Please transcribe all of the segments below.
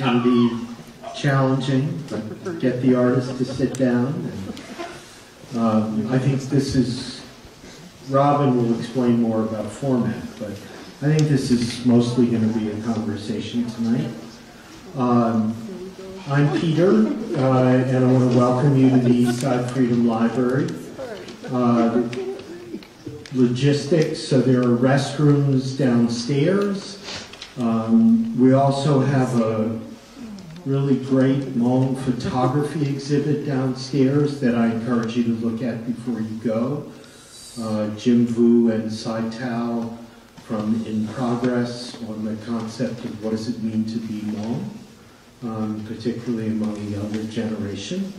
can be challenging, but get the artist to sit down. And, um, I think this is, Robin will explain more about format, but I think this is mostly going to be a conversation tonight. Um, I'm Peter, uh, and I want to welcome you to the Eastside Freedom Library. Uh, logistics, so there are restrooms downstairs. Um, we also have a really great Hmong photography exhibit downstairs that I encourage you to look at before you go. Uh, Jim Vu and Sai Tao from In Progress on the concept of what does it mean to be Hmong, um, particularly among the younger generation.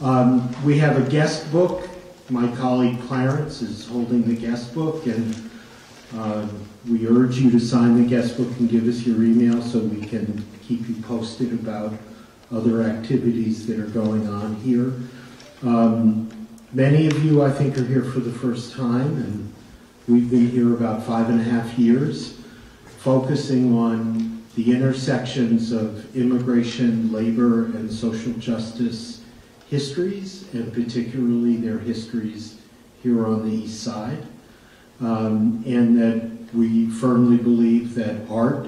Um, we have a guest book. My colleague Clarence is holding the guest book, and uh, we urge you to sign the guest book and give us your email so we can keep you posted about other activities that are going on here. Um, many of you, I think, are here for the first time, and we've been here about five and a half years, focusing on the intersections of immigration, labor, and social justice histories, and particularly their histories here on the East Side. Um, and that we firmly believe that art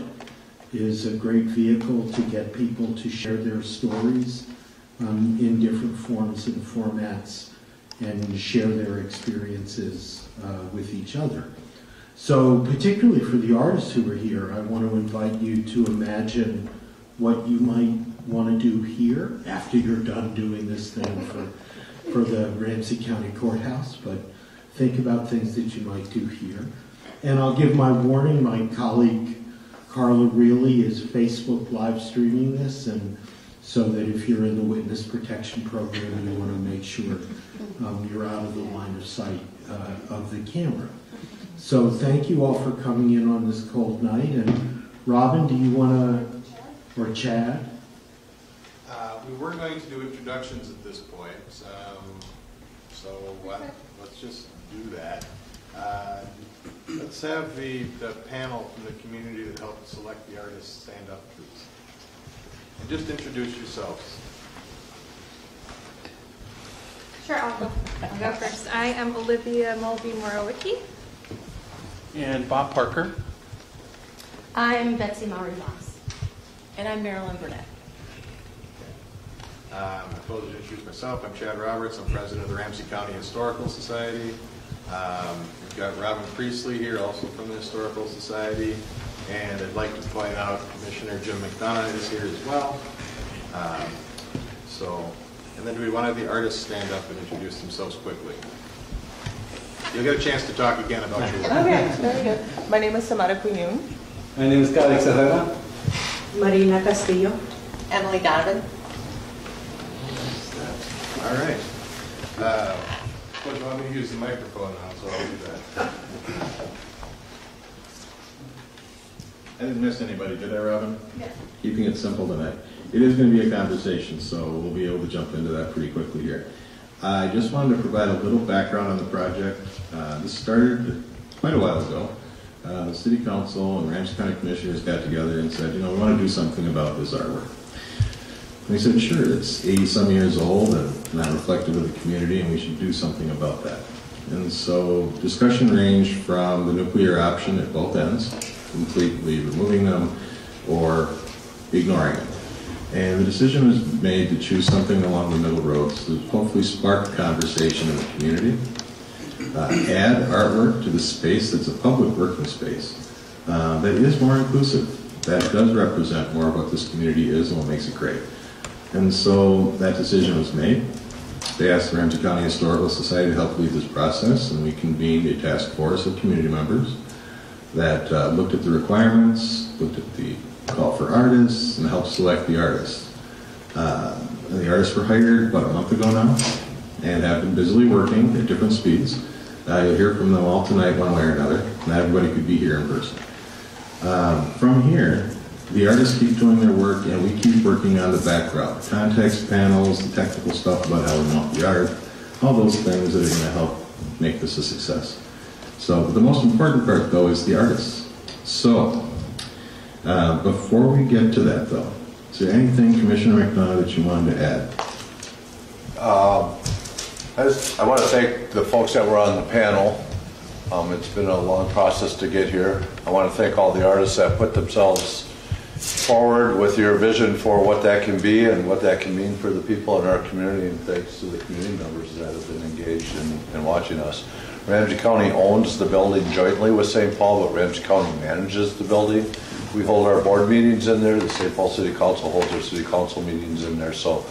is a great vehicle to get people to share their stories um, in different forms and formats and share their experiences uh, with each other. So particularly for the artists who are here, I want to invite you to imagine what you might want to do here after you're done doing this thing for, for the Ramsey County Courthouse, but think about things that you might do here. And I'll give my warning, my colleague Carla Reilly is Facebook live streaming this, and so that if you're in the witness protection program, you want to make sure um, you're out of the line of sight uh, of the camera. So thank you all for coming in on this cold night. And Robin, do you want to, or Chad? Uh, we were going to do introductions at this point, um, so let's just do that. Uh, let's have the, the panel from the community that helped select the artists stand up, please. And just introduce yourselves. Sure, I'll go, I'll go first. I am Olivia Mulvey Morowicki. And Bob Parker. I'm Betsy Maury Moss. And I'm Marilyn Burnett. Um, I suppose to introduce myself, I'm Chad Roberts, I'm president of the Ramsey County Historical Society. Um, we've got Robin Priestley here, also from the Historical Society. And I'd like to point out Commissioner Jim McDonough is here as well. Um, so, and then do we want to have the artists stand up and introduce themselves quickly? You'll get a chance to talk again about your work. Okay, very good. My name is Samara Cunyon. My name is Alex Herrera. Marina Castillo. Emily Donovan. All right. Uh, Well, you want me to use the microphone now, so I'll do that. I didn't miss anybody, did I, Robin? Yes. keeping it simple tonight. It is going to be a conversation, so we'll be able to jump into that pretty quickly here. I just wanted to provide a little background on the project. Uh, this started quite a while ago. Uh, the city council and Ramsey County commissioners got together and said, you know, we want to do something about this artwork. And they said, sure, it's 80 some years old and not reflective of the community, and we should do something about that. And so discussion ranged from the nuclear option at both ends, completely removing them, or ignoring it. And the decision was made to choose something along the middle road to hopefully spark conversation in the community, uh, add artwork to the space that's a public working space uh, that is more inclusive, that does represent more of what this community is and what makes it great. And so that decision was made. They asked the Ramsey County Historical Society to help lead this process, and we convened a task force of community members that uh, looked at the requirements, looked at the call for artists, and helped select the artists. Uh, the artists were hired about a month ago now, and have been busily working at different speeds. Uh, you'll hear from them all tonight, one way or another. Not everybody could be here in person. Um, from here, the artists keep doing their work, and we keep working on the background, context panels, the technical stuff about how we want the art, all those things that are going to help make this a success. So the most important part, though, is the artists. So uh, before we get to that, though, Is there anything, Commissioner McDonough, that you wanted to add? Um, I just, I want to thank the folks that were on the panel. Um, It's been a long process to get here. I want to thank all the artists that put themselves forward with your vision for what that can be and what that can mean for the people in our community, and thanks to the community members that have been engaged in, in watching us. Ramsey County owns the building jointly with St. Paul, but Ramsey County manages the building. We hold our board meetings in there, the St. Paul City Council holds their city council meetings in there, so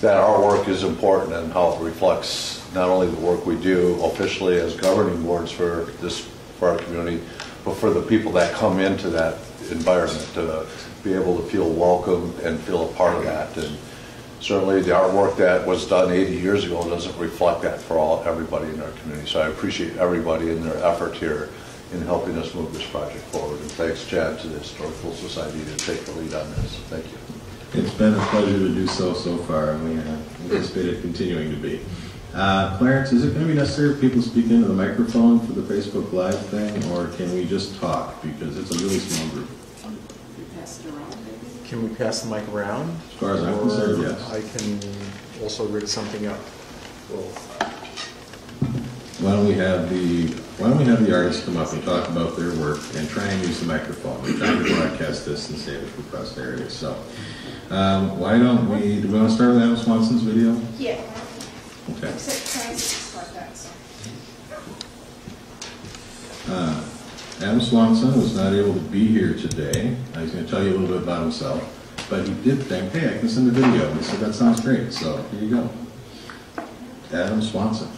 that our work is important and how it reflects not only the work we do officially as governing boards for this, for our community, but for the people that come into that environment, to be able to feel welcome and feel a part of that. And certainly the artwork that was done 80 years ago doesn't reflect that for all, everybody in our community. So I appreciate everybody and their effort here in helping us move this project forward. And thanks, Chad, to the Historical Society to take the lead on this. Thank you. It's been a pleasure to do so so far, and we uh, anticipate it continuing to be. Uh, Clarence, is it going to be necessary for people to speak into the microphone for the Facebook Live thing, or can we just talk? Because it's a really small group. Can we pass the mic around? As far as I'm concerned, yes. I can also rig something up. Well, Why don't we have the, why don't we have the artists come up and talk about their work and try and use the microphone? We're trying to broadcast this and save it for posterity, so. um, Why don't we, do we want to start with Adam Swanson's video? Yeah. Okay. Except trying to start that, so. Uh, Adam Swanson was not able to be here today. He's going to tell you a little bit about himself. But he did think, hey, I can send a video. He said, that sounds great. So here you go. Adam Swanson.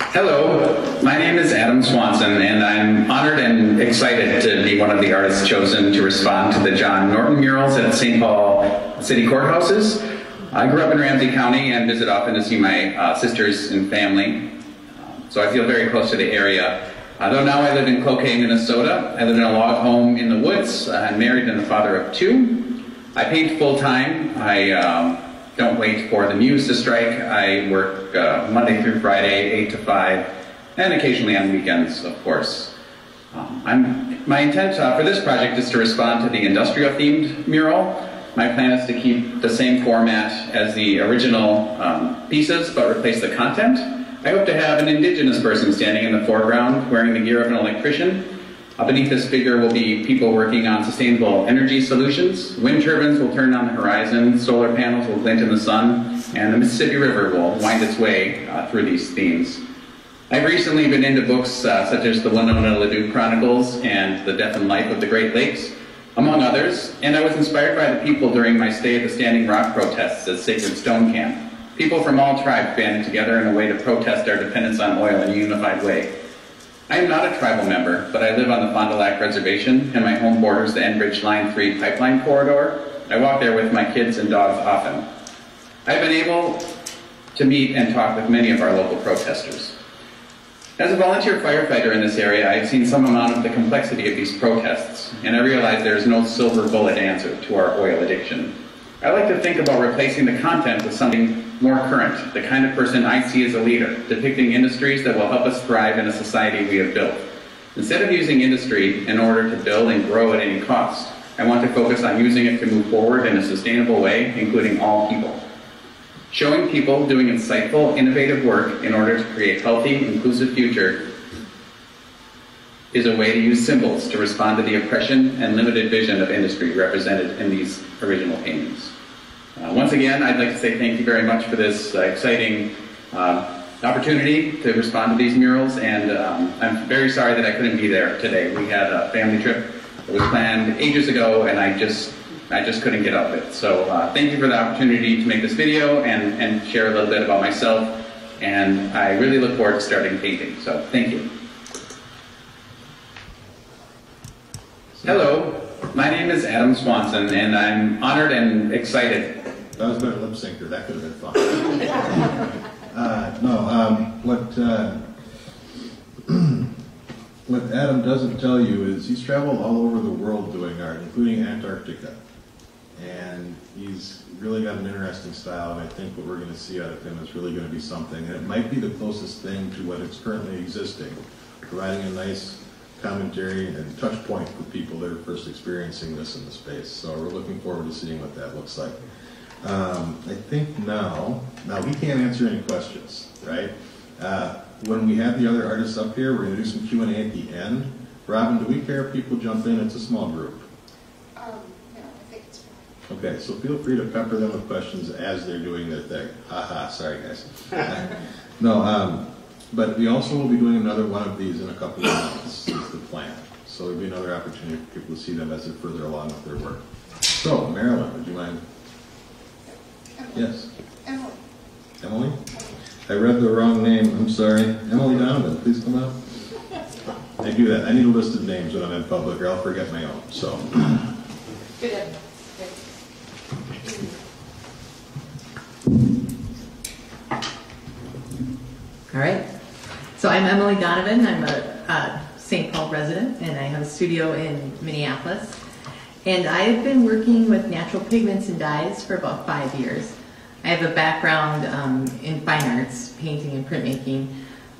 Hello, my name is Adam Swanson, and I'm honored and excited to be one of the artists chosen to respond to the John Norton murals at St. Paul City Courthouses. I grew up in Ramsey County and visit often to see my uh, sisters and family, so I feel very close to the area. Uh, though now I live in Cloquet, Minnesota. I live in a log home in the woods. I'm married and the father of two. I paint full time. I um, don't wait for the muse to strike. I work uh, Monday through Friday, 8 to 5, and occasionally on weekends, of course. Um, I'm, my intent uh, for this project is to respond to the industrial themed mural. My plan is to keep the same format as the original um, pieces, but replace the content. I hope to have an indigenous person standing in the foreground wearing the gear of an electrician. Uh, beneath this figure will be people working on sustainable energy solutions. Wind turbines will turn on the horizon, solar panels will glint in the sun, and the Mississippi River will wind its way uh, through these themes. I've recently been into books uh, such as the Winona LaDuke Chronicles and The Death and Life of the Great Lakes, among others, and I was inspired by the people during my stay at the Standing Rock protests at Sacred Stone Camp. People from all tribes banded together in a way to protest our dependence on oil in a unified way. I am not a tribal member, but I live on the Fond du Lac Reservation, and my home borders the Enbridge Line 3 pipeline corridor. I walk there with my kids and dogs often. I've been able to meet and talk with many of our local protesters. As a volunteer firefighter in this area, I've seen some amount of the complexity of these protests, and I realize there is no silver bullet answer to our oil addiction. I like to think about replacing the content with something more current, the kind of person I see as a leader, depicting industries that will help us thrive in a society we have built. Instead of using industry in order to build and grow at any cost, I want to focus on using it to move forward in a sustainable way, including all people. Showing people doing insightful, innovative work in order to create healthy, inclusive future is a way to use symbols to respond to the oppression and limited vision of industry represented in these original paintings. Uh, once again, I'd like to say thank you very much for this uh, exciting uh, opportunity to respond to these murals, and um, I'm very sorry that I couldn't be there today. We had a family trip that was planned ages ago, and I just I just couldn't get up it. So uh, thank you for the opportunity to make this video and, and share a little bit about myself, and I really look forward to starting painting. So thank you. Hello, my name is Adam Swanson, and I'm honored and excited. That was better lip syncer. That could have been fun. uh, no, um, what uh, what Adam doesn't tell you is he's traveled all over the world doing art, including Antarctica, and he's really got an interesting style. And I think what we're going to see out of him is really going to be something, and it might be the closest thing to what is currently existing, providing a nice commentary and touch point for people that are first experiencing this in the space. So we're looking forward to seeing what that looks like. Um, I think now, now we can't answer any questions, right? Uh, when we have the other artists up here, we're going to do some Q and A at the end. Robin, do we care if people jump in? It's a small group. Um, no, I think it's fine. Okay, so feel free to pepper them with questions as they're doing their thing. Haha, sorry guys. no, um, but we also will be doing another one of these in a couple of months, is the plan. So there'll be another opportunity for people to see them as they're further along with their work. So, Marilyn, would you mind? Yes, Emily, Emily? I read the wrong name, I'm sorry. Emily Donovan, please come out. I do that, I need a list of names when I'm in public or I'll forget my own, so. Good. Emily. All right. So I'm Emily Donovan. I'm a, uh St. Paul resident, and I have a studio in Minneapolis. And I've been working with natural pigments and dyes for about five years. I have a background um, in fine arts, painting and printmaking,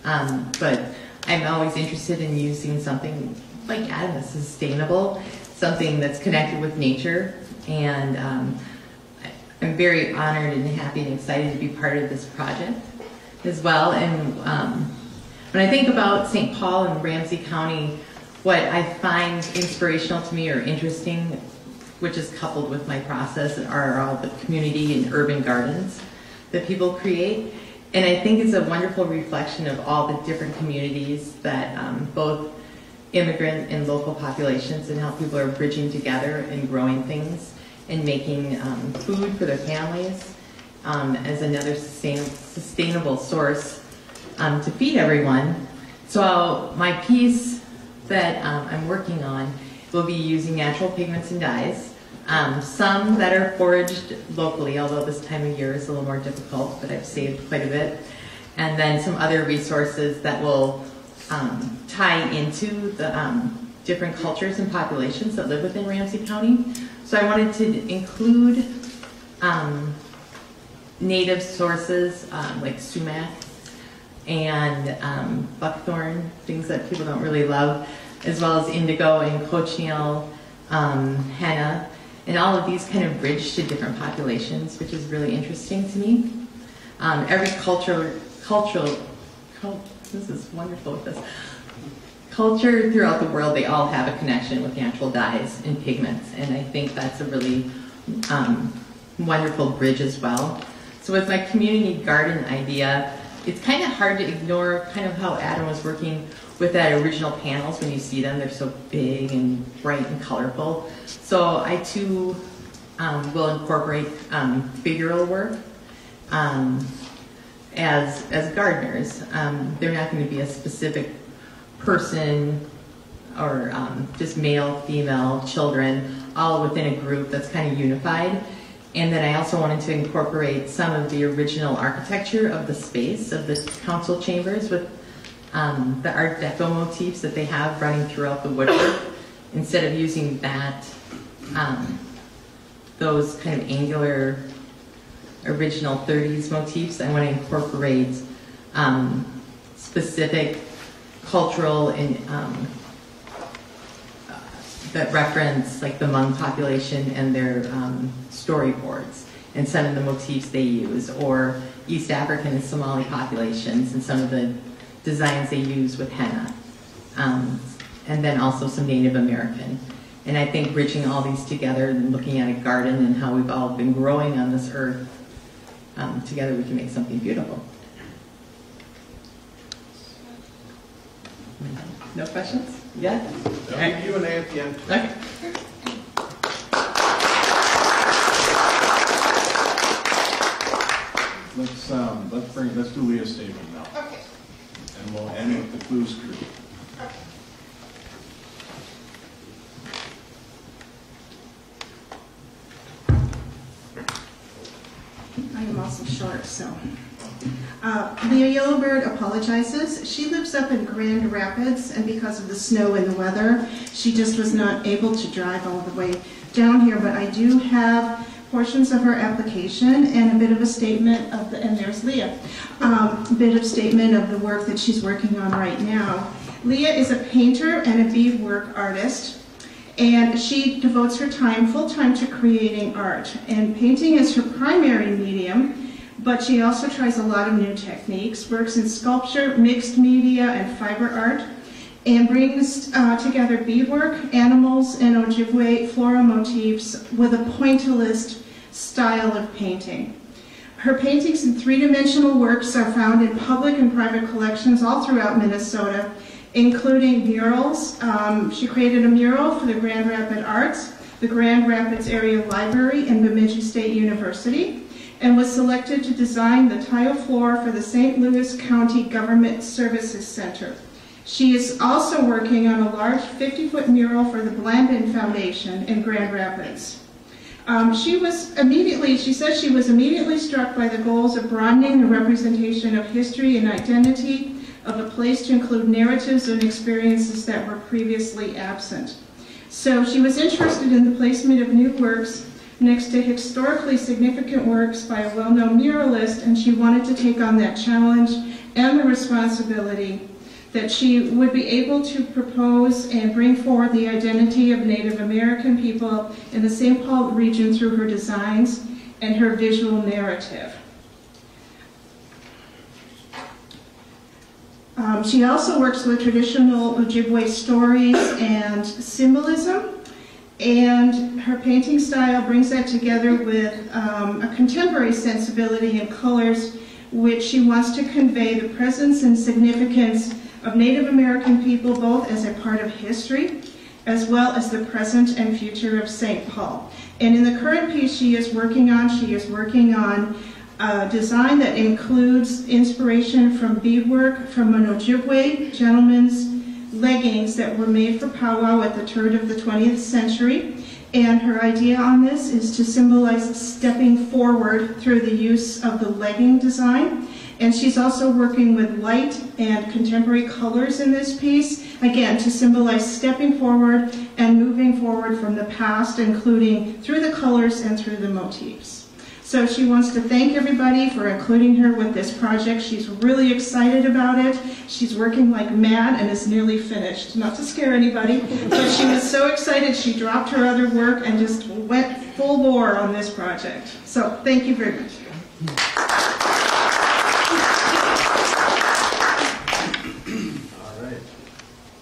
um, but I'm always interested in using something like Adam that's sustainable, something that's connected with nature, and um, I'm very honored and happy and excited to be part of this project as well. And um, when I think about St. Paul and Ramsey County, what I find inspirational to me or interesting, which is coupled with my process, are all the community and urban gardens that people create. And I think it's a wonderful reflection of all the different communities that um, both immigrant and local populations and how people are bridging together and growing things and making um, food for their families um, as another sustain- sustainable source um, to feed everyone. So my piece that um, I'm working on will be using natural pigments and dyes. Um, some that are foraged locally, although this time of year is a little more difficult, but I've saved quite a bit. And then some other resources that will um, tie into the um, different cultures and populations that live within Ramsey County. So I wanted to include um, native sources um, like sumac and um, buckthorn, things that people don't really love, as well as indigo and cochineal, um, henna, and all of these kind of bridge to different populations, which is really interesting to me. Um, every culture, cultural, cul- this is wonderful with this. Culture throughout the world, they all have a connection with natural dyes and pigments, and I think that's a really um, wonderful bridge as well. So with my community garden idea, it's kind of hard to ignore kind of how Adam was working with that original panels when you see them. They're so big and bright and colorful. So I too um, will incorporate um, figural work um, as, as gardeners. Um, they're not going to be a specific person or um, just male, female, children, all within a group that's kind of unified. And then I also wanted to incorporate some of the original architecture of the space of the council chambers with um, the Art Deco motifs that they have running throughout the woodwork. Instead of using that, um, those kind of angular original 30s motifs, I want to incorporate um, specific cultural and um, that reference like the Hmong population and their um, storyboards and some of the motifs they use, or East African and Somali populations and some of the designs they use with henna, um, and then also some Native American. And I think bridging all these together and looking at a garden and how we've all been growing on this earth, um, together we can make something beautiful. No questions? Yeah? I'll Q and A at the end. Okay. Let's, um, let's bring, let's do Leah's statement now. okay. And we'll end with the Blues Crew. I am also short, so. Leah Yellowbird apologizes. She lives up in Grand Rapids, and because of the snow and the weather, she just was not able to drive all the way down here. But I do have portions of her application and a bit of a statement of the, and there's Leah, um, a bit of statement of the work that she's working on right now. Leah is a painter and a beadwork artist, and she devotes her time full-time to creating art. And painting is her primary medium, but she also tries a lot of new techniques, works in sculpture, mixed media, and fiber art, and brings uh, together beadwork, animals, and Ojibwe floral motifs with a pointillist style of painting. Her paintings and three-dimensional works are found in public and private collections all throughout Minnesota, including murals. Um, she created a mural for the Grand Rapids Arts, the Grand Rapids Area Library, and Bemidji State University, and was selected to design the tile floor for the St. Louis County Government Services Center. She is also working on a large 50-foot mural for the Blandin Foundation in Grand Rapids. Um, she was immediately, she says she was immediately struck by the goals of broadening the representation of history and identity of a place to include narratives and experiences that were previously absent. So she was interested in the placement of new works next to historically significant works by a well-known muralist, and she wanted to take on that challenge and the responsibility that she would be able to propose and bring forward the identity of Native American people in the St. Paul region through her designs and her visual narrative. Um, she also works with traditional Ojibwe stories and symbolism, and her painting style brings that together with um, a contemporary sensibility and colors which she wants to convey the presence and significance of Native American people both as a part of history as well as the present and future of St. Paul. And in the current piece she is working on, she is working on a design that includes inspiration from beadwork from an Ojibwe gentleman's leggings that were made for powwow at the turn of the 20th century. And her idea on this is to symbolize stepping forward through the use of the legging design. And she's also working with light and contemporary colors in this piece, again, to symbolize stepping forward and moving forward from the past, including through the colors and through the motifs. So she wants to thank everybody for including her with this project. She's really excited about it. She's working like mad and is nearly finished. Not to scare anybody, but she was so excited she dropped her other work and just went full bore on this project. So thank you very much. All right.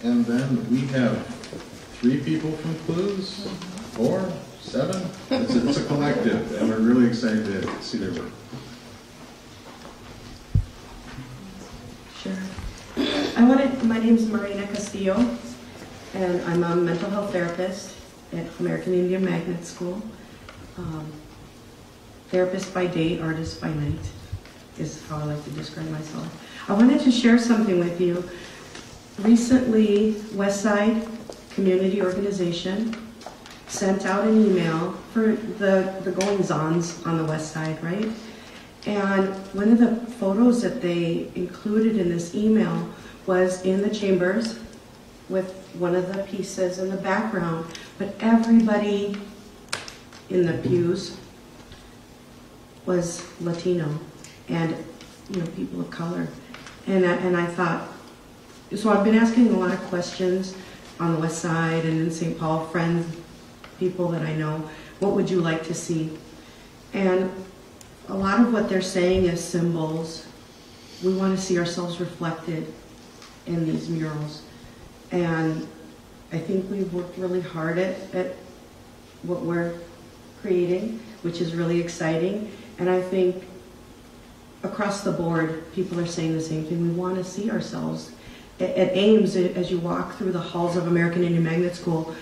And then we have three people from Clues, four, seven. It's a, it's a collective, and we're really excited to see their work. Sure. I wanted, my name is Marina Castillo, and I'm a mental health therapist at American Indian Magnet School. Um, therapist by day, artist by night is how I like to describe myself. I wanted to share something with you. Recently, Westside Community Organization sent out an email for the, the goings-ons on the west side, right? And one of the photos that they included in this email was in the chambers with one of the pieces in the background, but everybody in the pews was Latino and you know people of color. And I, and I thought, so I've been asking a lot of questions on the west side and in St. Paul, friends, people that I know, what would you like to see? And a lot of what they're saying is symbols. We want to see ourselves reflected in these murals. And I think we've worked really hard at, at what we're creating, which is really exciting. And I think across the board, people are saying the same thing. We want to see ourselves. At, at Ames, as you walk through the halls of American Indian Magnet School,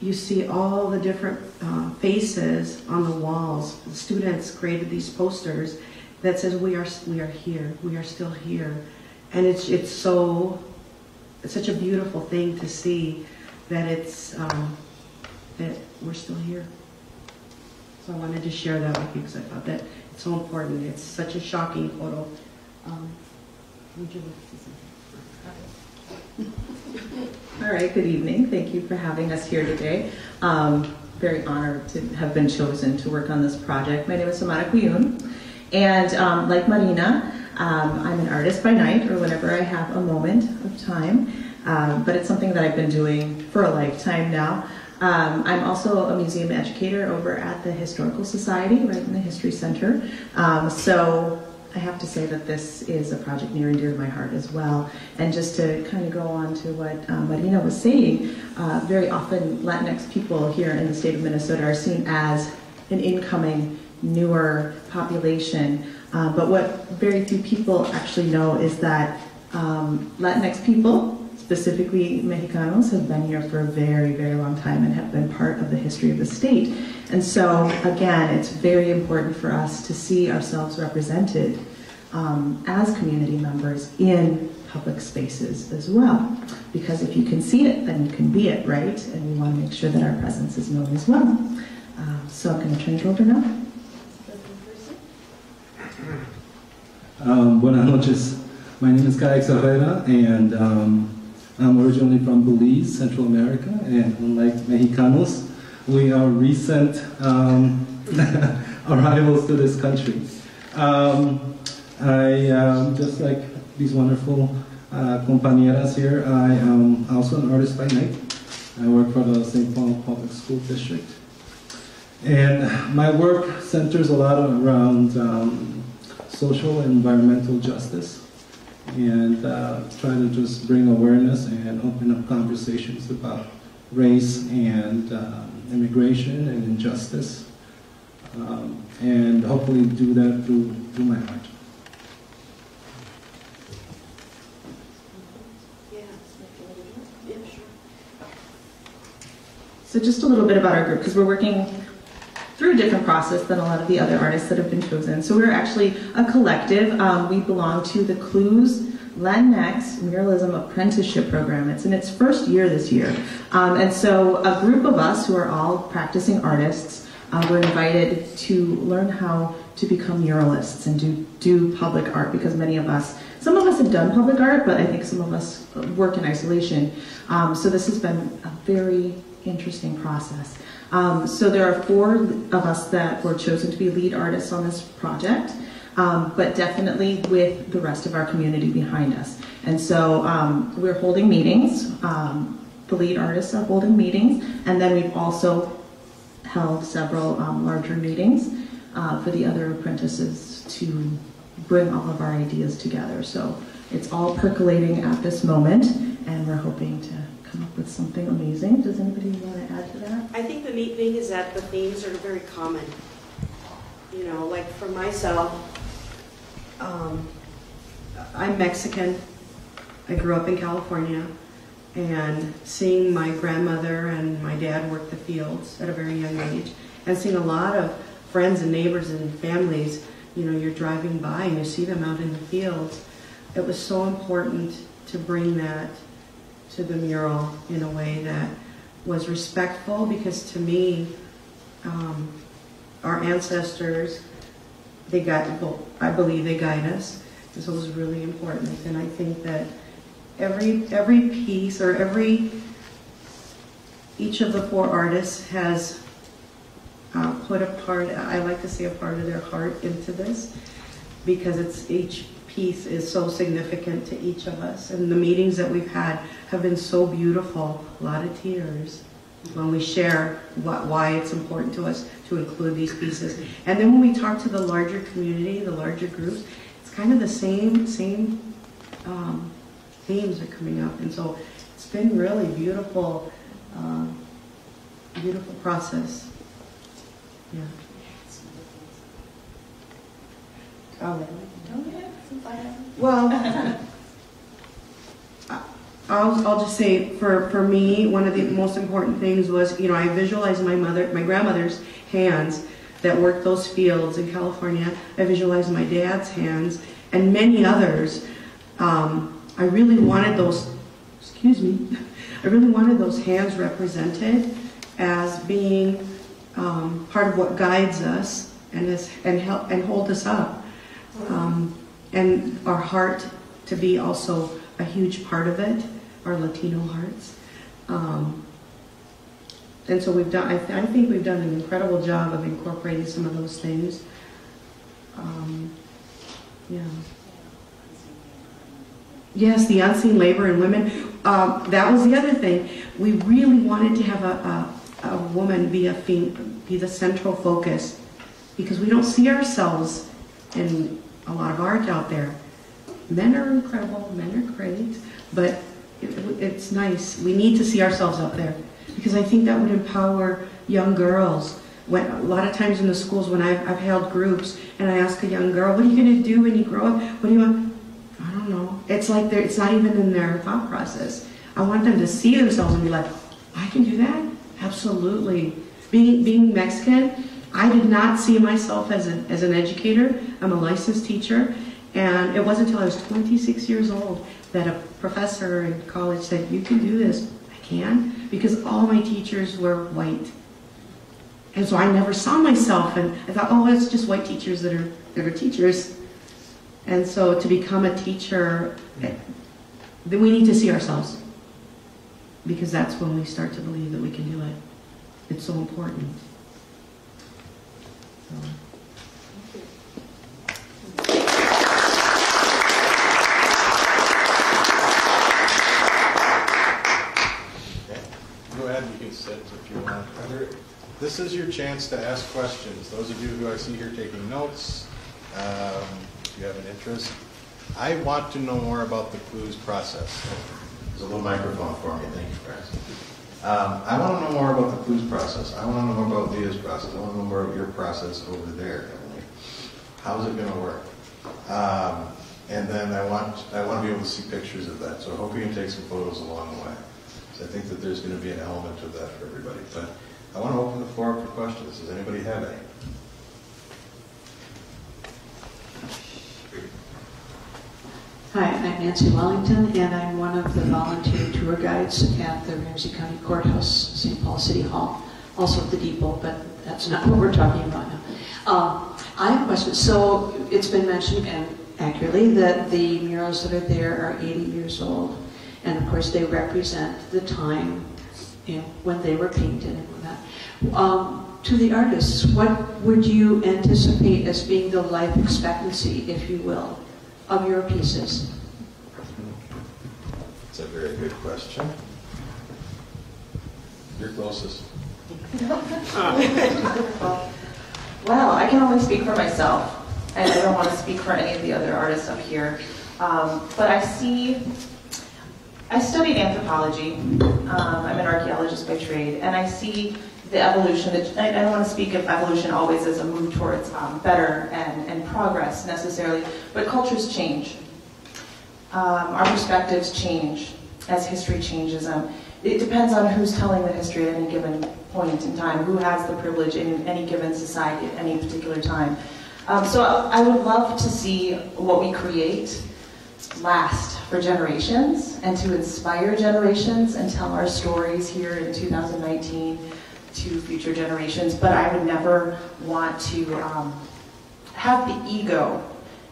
you see all the different uh, faces on the walls. The students created these posters that says we are we are here, we are still here, and it's it's so it's such a beautiful thing to see that it's um, that we're still here. So I wanted to share that with you because I thought that it's so important. It's such a shocking photo. Um, would you like to say? All right, good evening. Thank you for having us here today. Um, very honored to have been chosen to work on this project. My name is Samana Kuyun, and um, like Marina, um, I'm an artist by night or whenever I have a moment of time. Um, but it's something that I've been doing for a lifetime now. Um, I'm also a museum educator over at the Historical Society, right in the History Center. Um, so I have to say that this is a project near and dear to my heart as well. And just to kind of go on to what um, Marina was saying, uh, very often Latinx people here in the state of Minnesota are seen as an incoming, newer population. Uh, but what very few people actually know is that um, Latinx people, specifically Mexicanos, have been here for a very, very long time and have been part of the history of the state. And so, again, it's very important for us to see ourselves represented um, as community members in public spaces as well. Because if you can see it, then you can be it, right? And we want to make sure that our presence is known as well. Um, so I'm going to turn it over now. Um, buenas noches. My name is Kai Herrera, and um, I'm originally from Belize, Central America, and unlike Mexicanos, we are recent um, arrivals to this country. Um, I, um, just like these wonderful uh, compañeras here, I am also an artist by night. I work for the St. Paul Public School District. And my work centers a lot around um, social and environmental justice and uh, try to just bring awareness and open up conversations about race and um, immigration and injustice, um, and hopefully do that through, through my art. So just a little bit about our group, because we're working through a different process than a lot of the other artists that have been chosen. So we're actually a collective. Um, we belong to the Clues Latinx Muralism Apprenticeship Program. It's in its first year this year. Um, and so a group of us who are all practicing artists uh, were invited to learn how to become muralists and do, do public art because many of us, some of us have done public art, but I think some of us work in isolation. Um, so this has been a very interesting process. Um, so there are four of us that were chosen to be lead artists on this project, um, but definitely with the rest of our community behind us. And so um, we're holding meetings. Um, the lead artists are holding meetings, and then we've also held several um, larger meetings uh, for the other apprentices to bring all of our ideas together. So it's all percolating at this moment, and we're hoping to come up with something amazing. Does anybody want to add to that? I think the neat thing is that the themes are very common. You know, like for myself, um, I'm Mexican. I grew up in California, and seeing my grandmother and my dad work the fields at a very young age, and seeing a lot of friends and neighbors and families, you know, you're driving by and you see them out in the fields. It was so important to bring that to the mural in a way that was respectful because to me, um, our ancestors, they guide, well, I believe they guide us. And so it was really important. And I think that every, every piece or every, each of the four artists has uh, put a part, I like to say a part of their heart into this because it's each piece is so significant to each of us. And the meetings that we've had have been so beautiful, a lot of tears when we share what, why it's important to us to include these pieces. And then when we talk to the larger community, the larger groups, it's kind of the same, same um, themes are coming up. And so it's been really beautiful, uh, beautiful process. Yeah. Oh, well, I'll, I'll just say for, for me, one of the most important things was, you know, I visualized my mother, my grandmother's hands that worked those fields in California. I visualized my dad's hands and many others. Um, I really wanted those, excuse me, I really wanted those hands represented as being um, part of what guides us and, is, and, help, and hold us up. Um, and our heart to be also a huge part of it, our Latino hearts. Um, and so we've done, I, th- I, think we've done an incredible job of incorporating some of those things. Um, yeah. Yes, the unseen labor in women. um, that was the other thing. We really wanted to have a, a, a woman be a be the central focus because we don't see ourselves in a lot of art out there. Men are incredible, men are great, but it, it's nice. We need to see ourselves up there because I think that would empower young girls. When, a lot of times in the schools when I've, I've held groups and I ask a young girl, what are you going to do when you grow up? What do you want? I don't know. It's like it's not even in their thought process. I want them to see themselves and be like, I can do that? Absolutely. Being, being Mexican, I did not see myself as, a, as an educator. I'm a licensed teacher. And it wasn't until I was 26 years old that a professor in college said, you can do this. I can. Because all my teachers were white. And so I never saw myself. And I thought, oh, it's just white teachers that are, that are teachers. And so to become a teacher, eh, then we need to see ourselves. Because that's when we start to believe that we can do it. It's so important. So. Go ahead, you can sit if you want. Are there- This is your chance to ask questions. Those of you who I see here taking notes, um, if you have an interest. I want to know more about the clues process. There's a little microphone for me, thank you, Chris. Um, I want to know more about the clues process. I want to know more about Leah's process. I want to know more about your process over there, Emily. How's it going to work? Um, and then I want, I want to be able to see pictures of that. So I hope you can take some photos along the way. So I think that there's going to be an element of that for everybody. But I want to open the floor up for questions. Does anybody have any? Hi, I'm Nancy Wellington, and I'm one of the volunteer tour guides at the Ramsey County Courthouse, St. Paul City Hall, also at the depot, but that's not what we're talking about now. Um, I have a question. So it's been mentioned, and accurately, that the murals that are there are 80 years old, and of course they represent the time you know, when they were painted and whatnot. Um, to the artists, what would you anticipate as being the life expectancy, if you will, of your pieces? It's a very good question. You're closest. Well, I can only speak for myself, and I don't want to speak for any of the other artists up here. Um, but I see, I studied anthropology. Um, I'm an archaeologist by trade, and I see the evolution. I don't want to speak of evolution always as a move towards um, better and, and progress necessarily, but cultures change. Um, our perspectives change as history changes. Um, it depends on who's telling the history at any given point in time, who has the privilege in any given society at any particular time. Um, so I would love to see what we create last for generations and to inspire generations and tell our stories here in 2019 to future generations. But I would never want to um, have the ego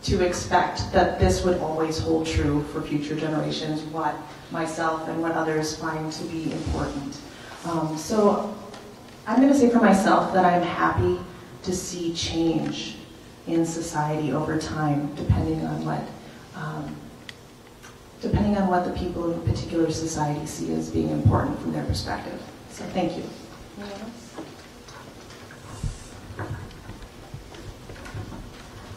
to expect that this would always hold true for future generations, what myself and what others find to be important. Um, so I'm going to say for myself that I'm happy to see change in society over time, depending on what um, depending on what the people in a particular society see as being important from their perspective. So thank you.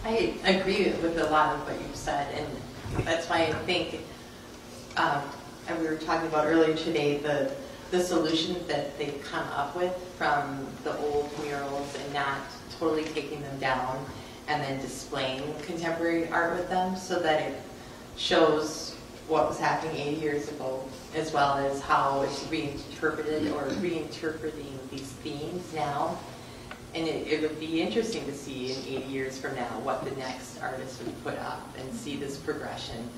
I agree with a lot of what you've said, and that's why I think, um, and we were talking about earlier today, the, the solutions that they've come up with from the old murals and not totally taking them down and then displaying contemporary art with them so that it shows what was happening 80 years ago as well as how it's reinterpreted or reinterpreting these themes now. And it, it would be interesting to see in 80 years from now what the next artist would put up and see this progression.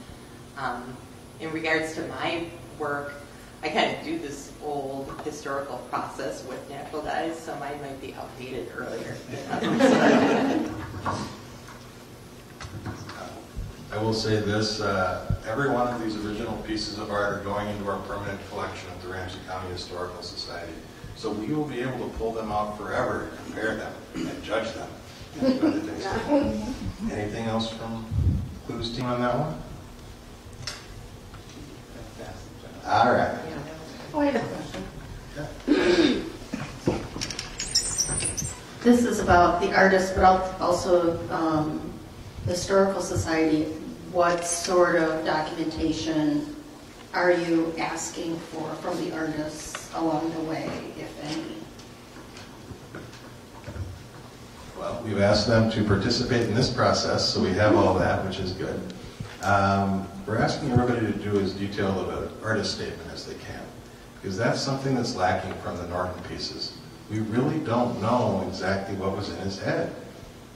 Um, in regards to my work, I kind of do this old historical process with natural dyes, so mine might be outdated earlier. I will say this, uh, every one of these original pieces of art are going into our permanent collection at the Ramsey County Historical Society. So we will be able to pull them out forever, compare them, and judge them. and do things. Anything else from Clues team on that one? All right. Oh, I have a question. This is about the artist, but al- also um, the Historical Society. What sort of documentation are you asking for from the artists along the way, if any? Well, we've asked them to participate in this process, so we have all that, which is good. Um, We're asking everybody to do as detailed of an artist statement as they can, because that's something that's lacking from the Norton pieces. We really don't know exactly what was in his head.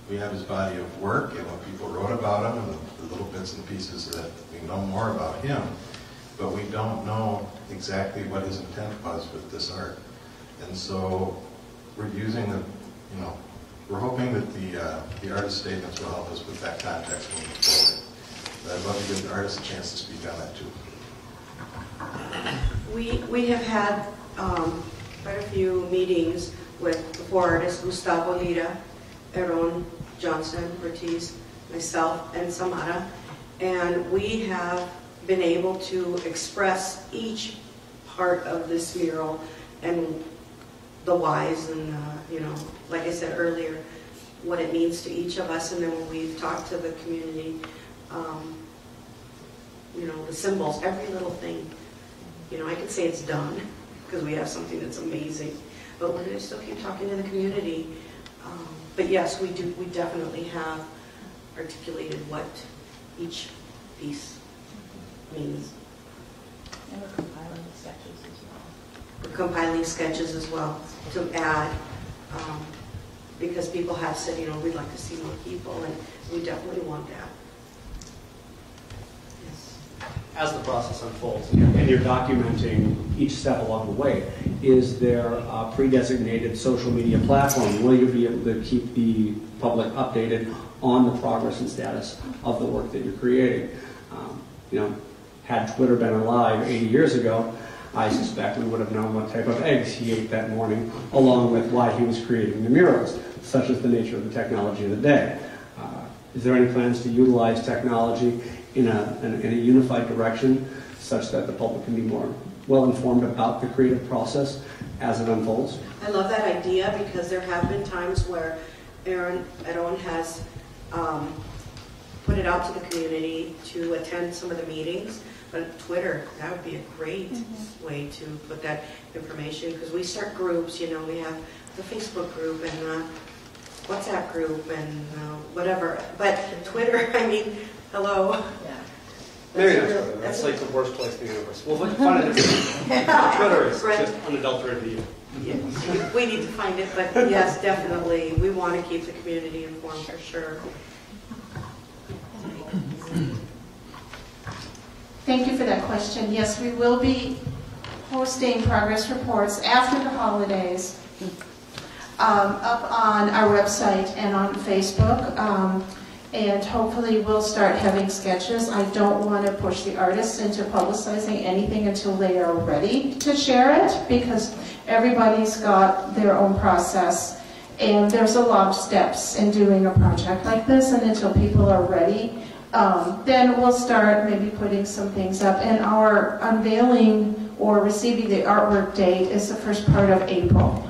We have his body of work and what people wrote about him and the little bits and pieces that we know more about him, but we don't know exactly what his intent was with this art. And so we're using the, you know, we're hoping that the, uh, the artist statements will help us with that context moving forward. But I'd love to give the artist a chance to speak on that too. We, we have had um, quite a few meetings with the four artists, Gustavo Lira, Aaron Johnson, Ortiz, myself, and Samara, and we have been able to express each part of this mural and the whys and, uh, you know, like I said earlier, what it means to each of us, and then when we've talked to the community, um, you know, the symbols, every little thing. You know, I can say it's done, because we have something that's amazing, but we're going to still keep talking to the community. But yes, we do, we definitely have articulated what each piece means. And we're compiling sketches as well. We're compiling sketches as well to add, um, because people have said, you know, we'd like to see more people, and we definitely want that. As the process unfolds, and you're documenting each step along the way, is there a pre-designated social media platform? Will you be able to keep the public updated on the progress and status of the work that you're creating? Um, You know, had Twitter been alive 80 years ago, I suspect we would have known what type of eggs he ate that morning, along with why he was creating the murals, such as the nature of the technology of the day. Uh, Is there any plans to utilize technology in a, in a- in a unified direction, such that the public can be more well-informed about the creative process as it unfolds? I love that idea because there have been times where Aaron, Aaron has um, put it out to the community to attend some of the meetings, but Twitter, that would be a great way to put that information, because we start groups, you know, we have the Facebook group and the WhatsApp group and uh, whatever, but Twitter, I mean, hello. Maybe That's that's, real- that's that's like the worst place in the universe. We'll find it. Twitter is Right. just unadulterated evil. Yes, We need to find it, but yes, definitely, we want to keep the community informed for sure. Thank you for that question. Yes, we will be posting progress reports after the holidays um, up on our website and on Facebook. Um, And hopefully we'll start having sketches. I don't want to push the artists into publicizing anything until they are ready to share it because everybody's got their own process. And there's a lot of steps in doing a project like this and until people are ready, um, then we'll start maybe putting some things up. And our unveiling or receiving the artwork date is the first part of April.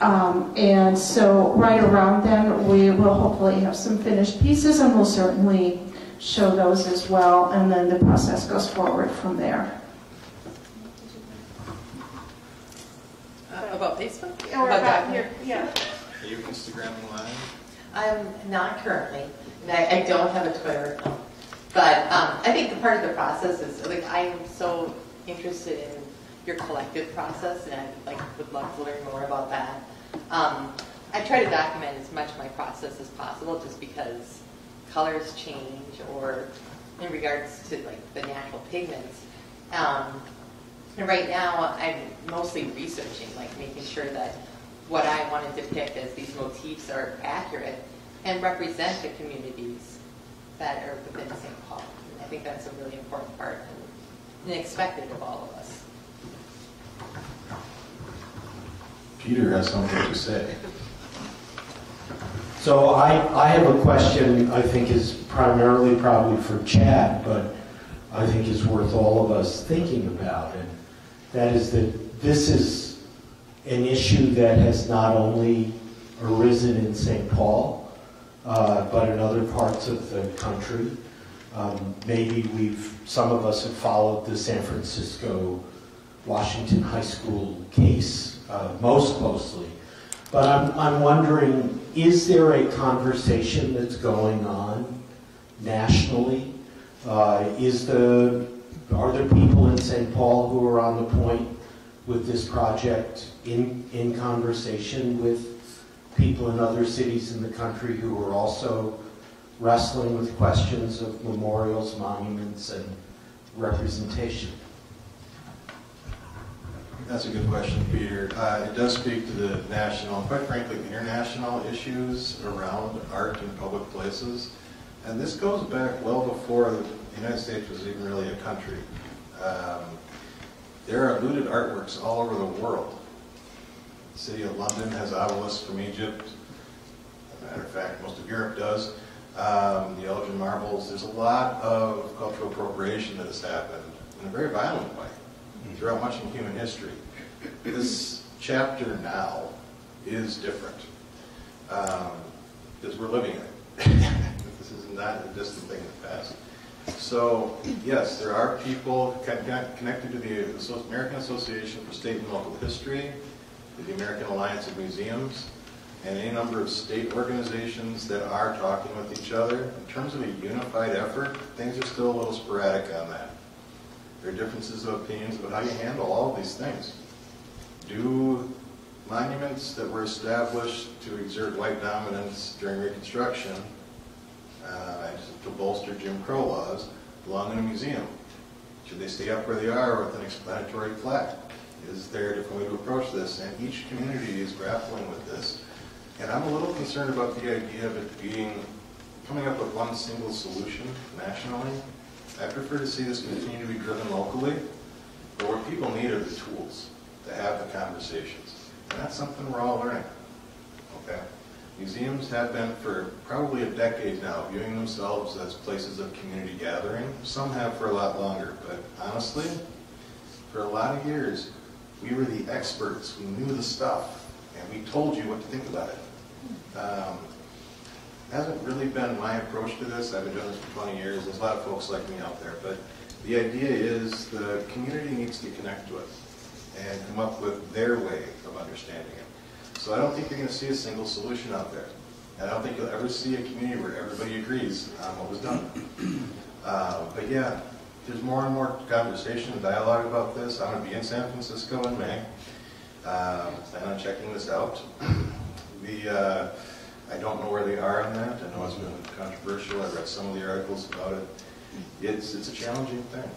Um, and so right around then, we will hopefully have some finished pieces and we'll certainly show those as well. And then the process goes forward from there. Uh, About Facebook? Or About about document- here, yeah. Are you Instagramming live? I'm not currently, and I, I don't have a Twitter account. But um, I think the part of the process is, like, I am so interested in your collective process, and I like would love to learn more about that. Um, I try to document as much of my process as possible, just because colors change, or in regards to like the natural pigments. Um, and right now, I'm mostly researching, like making sure that what I want to depict as these motifs are accurate and represent the communities that are within St. Paul. I think that's a really important part and expected of all of us. Peter has something to say. So I, I have a question I think is primarily probably for Chad, but I think is worth all of us thinking about. And that is that this is an issue that has not only arisen in St. Paul, uh, but in other parts of the country. Um, maybe we've, some of us have followed the San Francisco Washington High School case uh, most closely. But I'm, I'm wondering, is there a conversation that's going on nationally? Uh, is the, are there people in St. Paul who are on the point with this project in, in conversation with people in other cities in the country who are also wrestling with questions of memorials, monuments, and representation? That's a good question, Peter. Uh, It does speak to the national, and quite frankly, international issues around art in public places. And this goes back well before the United States was even really a country. Um, There are looted artworks all over the world. The city of London has obelisks from Egypt. As a matter of fact, most of Europe does. Um, The Elgin marbles, there's a lot of cultural appropriation that has happened in a very violent way throughout much of human history. This chapter now is different um, because we're living it. this is not a distant thing in the past. So, yes, there are people con- con- connected to the American Association for State and Local History, the American Alliance of Museums, and any number of state organizations that are talking with each other. In terms of a unified effort, things are still a little sporadic on that. There are differences of opinions about how you handle all of these things. Do monuments that were established to exert white dominance during Reconstruction, uh, to bolster Jim Crow laws, belong in a museum? Should they stay up where they are with an explanatory plaque? Is there a different way to approach this? And each community is grappling with this. And I'm a little concerned about the idea of it being, coming up with one single solution nationally. I prefer to see this continue to be driven locally, but what people need are the tools to have the conversations. And that's something we're all learning, okay? Museums have been for probably a decade now viewing themselves as places of community gathering. Some have for a lot longer, but honestly, for a lot of years, we were the experts. We knew the stuff, and we told you what to think about it. Um, hasn't really been my approach to this. I've been doing this for 20 years. There's a lot of folks like me out there, but the idea is the community needs to connect it and come up with their way of understanding it. So I don't think you're going to see a single solution out there. And I don't think you'll ever see a community where everybody agrees on what was done. Uh, but yeah, there's more and more conversation and dialogue about this. I'm going to be in San Francisco in May. Um, plan on checking this out. The, uh, I don't know where they are on that. I know it's been controversial. I've read some of the articles about it. It's, it's a challenging thing.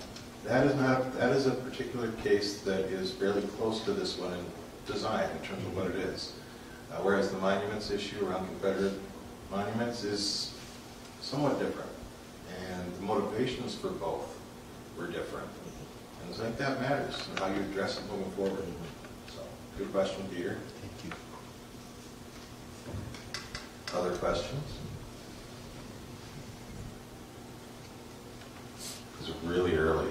That is not, that is a particular case that is fairly close to this one in design in terms of what it is. Uh, whereas the monuments issue around Confederate monuments is somewhat different. And the motivations for both were different. And I think that matters, how you address it moving forward. So, good question, Peter. Thank you. Other questions? It's really early.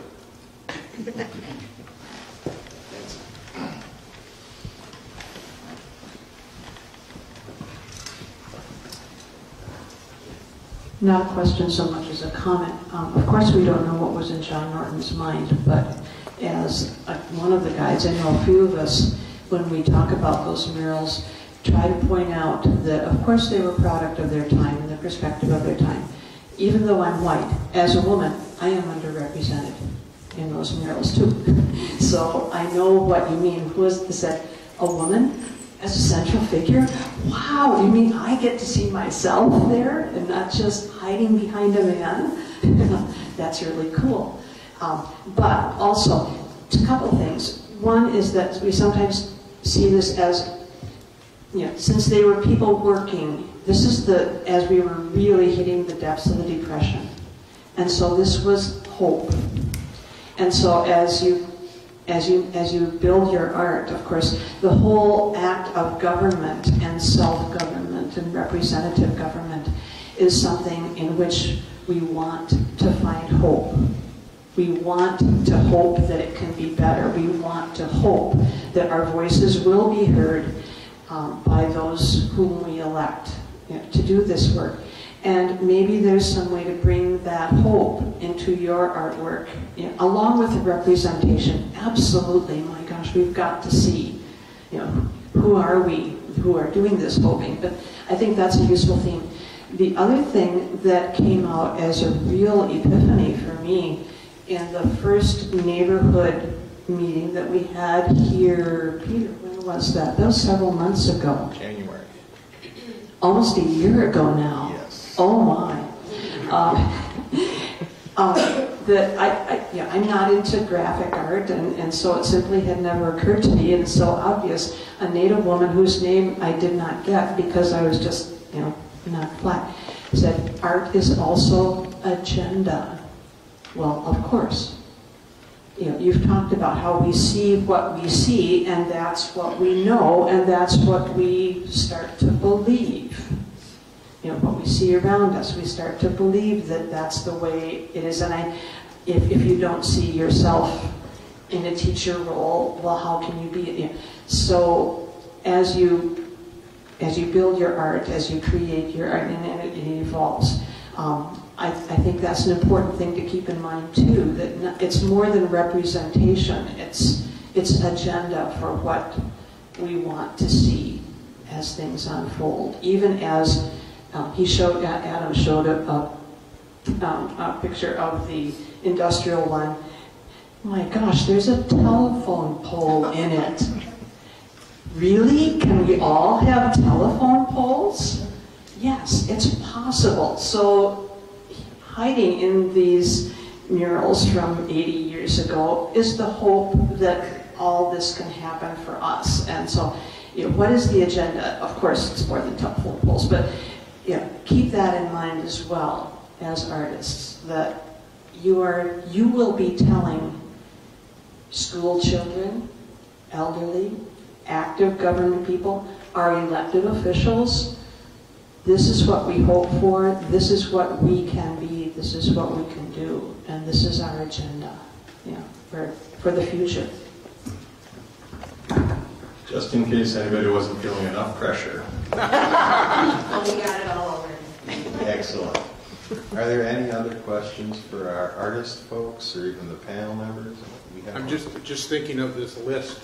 Not a question so much as a comment. Um, Of course, we don't know what was in John Norton's mind, but as a- one of the guides, I know a few of us, when we talk about those murals, try to point out that, of course, they were product of their time and the perspective of their time. Even though I'm white, as a woman, I am underrepresented in those murals too. So I know what you mean. Who is this, that a woman as a central figure? Wow, you mean I get to see myself there and not just hiding behind a man? That's really cool. Um, but also, a couple things. One is that we sometimes see this as, know, since they were people working, this is the, as we were really hitting the depths of the Depression. And so this was hope. And so as you as you as you build your art, of course, the whole act of government and self-government and representative government is something in which we want to find hope. We want to hope that it can be better. We want to hope that our voices will be heard um, by those whom we elect you know, to do this work. And maybe there's some way to bring that hope into your artwork, you know, along with the representation. Absolutely, my gosh, we've got to see, you know, who are we who are doing this hoping. But I think that's a useful theme. The other thing that came out as a real epiphany for me in the first neighborhood meeting that we had here, Peter, was that? That was several months ago. January. Almost a year ago now. Yes. Oh my. Um, um, that I, I, yeah, I'm not into graphic art, and, and so it simply had never occurred to me, and it's so obvious. A Native woman whose name I did not get because I was just, you know, not flat, said, art is also agenda. Well, of course. You know, you've talked about how we see what we see, and that's what we know, and that's what we start to believe. You know, what we see around us, we start to believe that that's the way it is. And I, if, if you don't see yourself in a teacher role, well, how can you be? You know, so as you as you build your art, as you create your art, and it, it evolves. Um, I, I think that's an important thing to keep in mind too. That it's more than representation. It's it's agenda for what we want to see as things unfold. Even as um, he showed, Adam showed a, a, um, a picture of the industrial one. My gosh, there's a telephone pole in it. Really? Can we all have telephone poles? Yes, it's possible. So hiding in these murals from 80 years ago is the hope that all this can happen for us. And so, you know, what is the agenda? Of course, it's more than telephone poles, but you know, keep that in mind as well as artists, that you are, you will be telling school children, elderly, active government people, our elected officials, this is what we hope for, this is what we can be, this is what we can do, and this is our agenda, you know, for, for the future. Just in case anybody wasn't feeling enough pressure. Well, we got it all over. Excellent. Are there any other questions for our artist folks or even the panel members? We have I'm one. just, just thinking of this list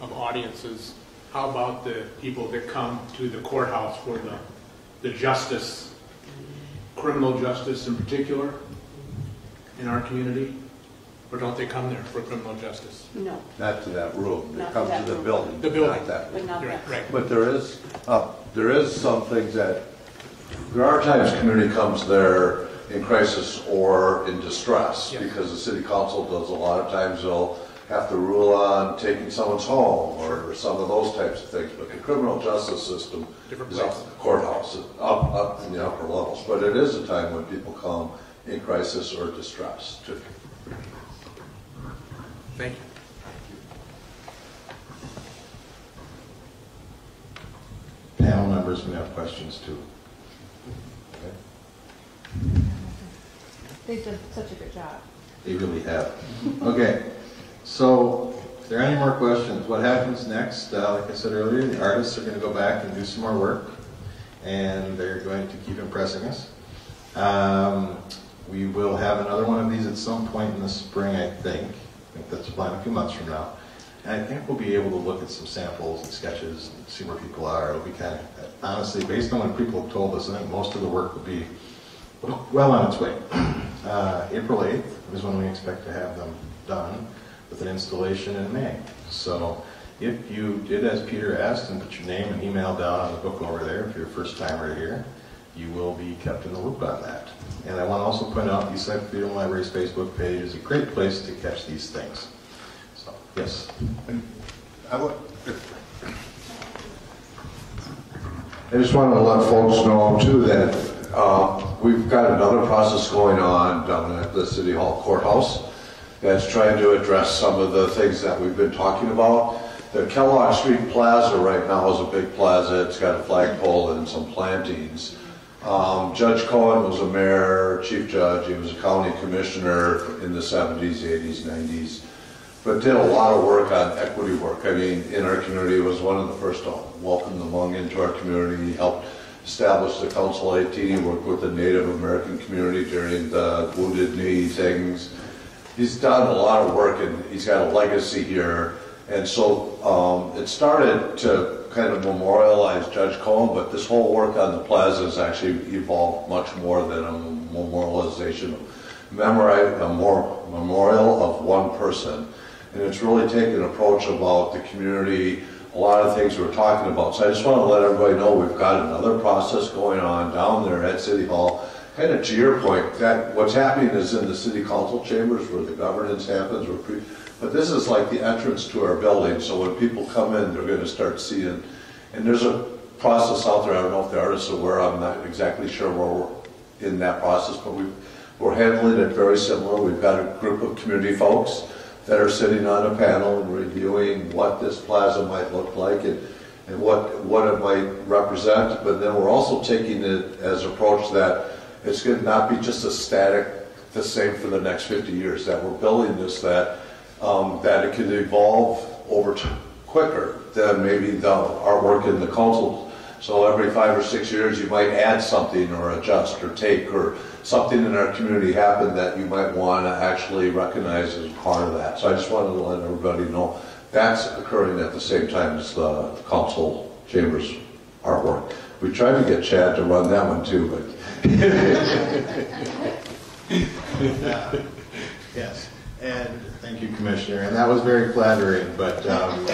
of audiences. How about the people that come to the courthouse for the, the justice, criminal justice in particular, in our community? Or don't they come there for criminal justice? No, Not to that room, Not it to comes that to the room. building. The building. Not that but room. not Right, that. right. But there is, uh, there is some things that, there are times community comes there in crisis or in distress, Yeah. because the city council does, a lot of times they'll have to rule on taking someone's home, or some of those types of things, but the criminal justice system Different is up place. at the courthouse, up, up in the upper levels, but it is a time when people come in crisis or distress, too. Thank you. Panel members may have questions too. They've done such a good job. They really have. Okay, so if there are any more questions, what happens next? Uh, like I said earlier, the artists are going to go back and do some more work, and they're going to keep impressing us. Um, we will have another one of these at some point in the spring, I think. I think that's planned a few months from now. And I think we'll be able to look at some samples and sketches and see where people are. It'll be kind of, honestly, based on what people have told us, I think most of the work will be well on its way. Uh, April 8th is when we expect to have them done with an installation in May. So if you did as Peter asked and put your name and email down on the book over there, if you're a first timer here, you will be kept in the loop on that. And I want to also point out the East Side Freedom Library's Facebook page is a great place to catch these things. So, yes. I would- I just wanted to let folks know too that uh, we've got another process going on down at the City Hall Courthouse that's trying to address some of the things that we've been talking about. The Kellogg Street Plaza right now is a big plaza. It's got a flagpole and some plantings. Um, Judge Cohen was a mayor, chief judge, he was a county commissioner in the 70s, 80s, 90s, but did a lot of work on equity work. I mean, in our community, he was one of the first to welcome the Hmong into our community. He helped establish the Council 18, he worked with the Native American community during the Wounded Knee things. He's done a lot of work and he's got a legacy here. And so um, it started to kind of memorialize Judge Cohen, but this whole work on the plaza has actually evolved much more than a memorialization, memori- a more memorial of one person. And it's really taken an approach about the community, a lot of things we're talking about. So I just want to let everybody know we've got another process going on down there at City Hall. Kind of to your point, that what's happening is in the city council chambers where the governance happens, where but this is like the entrance to our building, so when people come in, they're gonna start seeing, and there's a process out there, I don't know if the artists are aware, I'm not exactly sure where we're in that process, but we, we're handling it very similar. We've got a group of community folks that are sitting on a panel and reviewing what this plaza might look like and, and what, what it might represent, but then we're also taking it as approach that it's gonna not be just a static, the same for the next 50 years, that we're building this that um, that it can evolve over quicker than maybe the, our work in the council. So every five or six years, you might add something or adjust or take or something in our community happen that you might want to actually recognize as part of that. So I just wanted to let everybody know that's occurring at the same time as the council chambers artwork. We tried to get Chad to run that one too, but. Yes, and thank you, Commissioner, and that was very flattering, but um,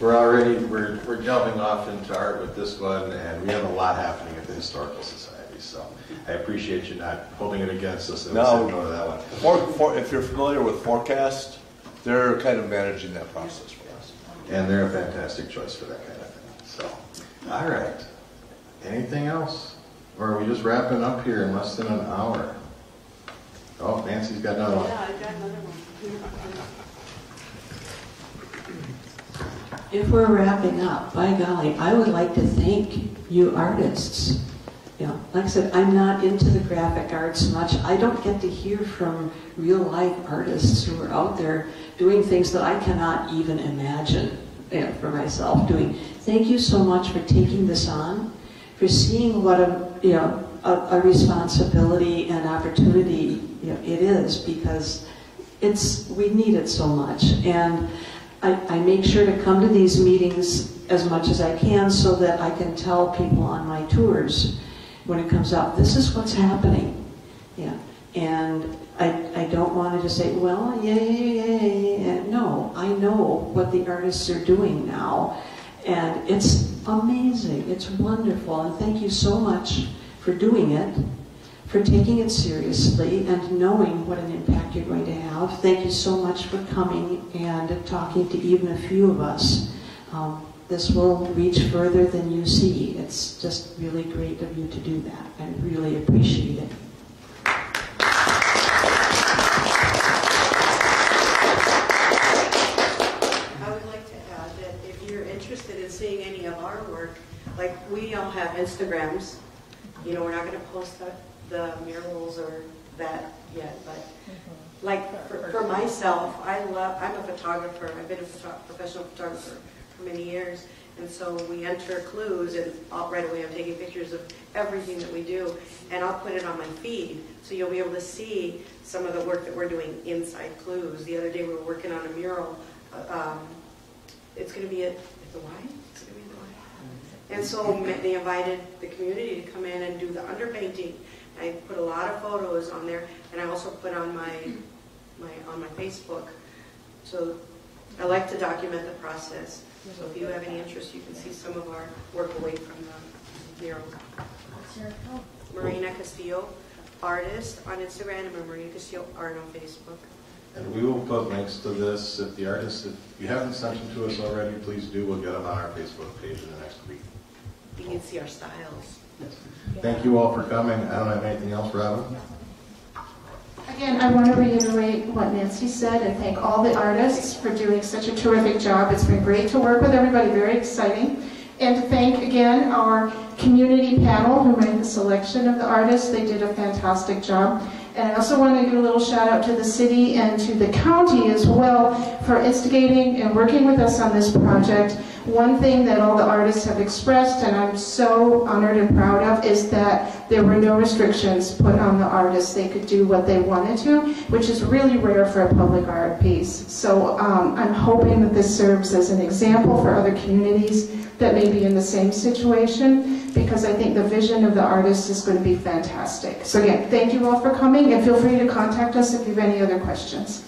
we're already, we're, we're jumping off into art with this one, and we have a lot happening at the Historical Society, so I appreciate you not holding it against us, that we said no to that one. For, for, if you're familiar with Forecast, they're kind of managing that process for us. And they're a fantastic choice for that kind of thing, so, all right. Anything else? Or are we just wrapping up here in less than an hour? Oh, Nancy's got another one. I got another one. If we're wrapping up, by golly, I would like to thank you artists. You know, like I said, I'm not into the graphic arts much. I don't get to hear from real life artists who are out there doing things that I cannot even imagine you know, for myself doing. Thank you so much for taking this on, for seeing what a you know a, a responsibility and opportunity you know, it is because it's we need it so much. And I, I make sure to come to these meetings as much as I can so that I can tell people on my tours when it comes up this is what's happening. Yeah. And I, I don't want to just say well yay yay yay. No I know what the artists are doing now and it's amazing it's wonderful and thank you so much for doing it for taking it seriously and knowing what an impact you're going to have. Thank you so much for coming and talking to even a few of us. Um, this will reach further than you see. It's just really great of you to do that. I really appreciate it. I would like to add that if you're interested in seeing any of our work, like we all have Instagrams, you know, we're not going to post the, the murals or that yet, but like for, for myself, I love, I'm a photographer. I've been a photo- professional photographer for many years. And so we enter CLUES and all- right away I'm taking pictures of everything that we do and I'll put it on my feed. So you'll be able to see some of the work that we're doing inside CLUES. The other day we were working on a mural. uh, Um, it's going to be at, at the Y? It's going to be at the Y. And so they invited the community to come in and do the underpainting. I put a lot of photos on there, and I also put on my, my, on my Facebook. So I like to document the process. So if you have any interest, you can see some of our work away from the mural. Marina Castillo, artist on Instagram, and Marina Castillo art on Facebook. And we will put links to this. If the artists, if you haven't sent them to us already, please do. We'll get them on our Facebook page in the next week. You can see our styles. Thank you all for coming. I don't have anything else, Robin? Again, I want to reiterate what Nancy said and thank all the artists for doing such a terrific job. It's been great to work with everybody, very exciting. And thank again our community panel who made the selection of the artists. They did a fantastic job. And I also want to give a little shout out to the city and to the county as well for instigating and working with us on this project. One thing that all the artists have expressed, and I'm so honored and proud of, is that there were no restrictions put on the artists. They could do what they wanted to, which is really rare for a public art piece. So um, I'm hoping that this serves as an example for other communities that may be in the same situation, because I think the vision of the artist is going to be fantastic. So again, thank you all for coming, and feel free to contact us if you have any other questions.